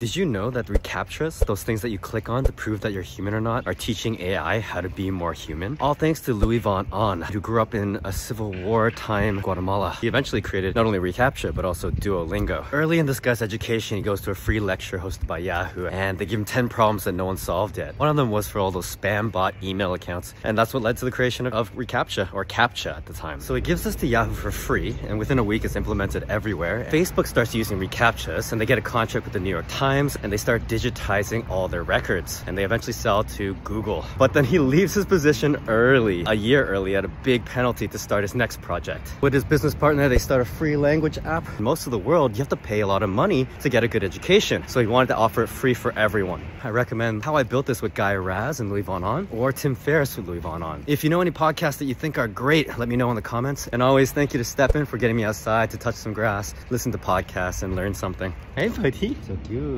Did you know that reCAPTCHAs, those things that you click on to prove that you're human or not, are teaching AI how to be more human? All thanks to Luis von Ahn, who grew up in a civil war time Guatemala. He eventually created not only reCAPTCHA, but also Duolingo. Early in this guy's education, he goes to a free lecture hosted by Yahoo, and they give him 10 problems that no one solved yet. One of them was for all those spam bot email accounts, and that's what led to the creation of reCAPTCHA, or CAPTCHA at the time. So he gives this to Yahoo for free, and within a week it's implemented everywhere. Facebook starts using reCAPTCHAs, and they get a contract with the New York Times Times and they start digitizing all their records and they eventually sell to Google. But then he leaves his position early, a year early at a big penalty to start his next project. With his business partner, they start a free language app. In most of the world, you have to pay a lot of money to get a good education. So he wanted to offer it free for everyone. I recommend How I Built This with Guy Raz and Luis von Ahn or Tim Ferriss with Luis von Ahn. If you know any podcasts that you think are great, let me know in the comments. And always thank you to STEPN for getting me outside to touch some grass, listen to podcasts and learn something. Hey buddy. So cute.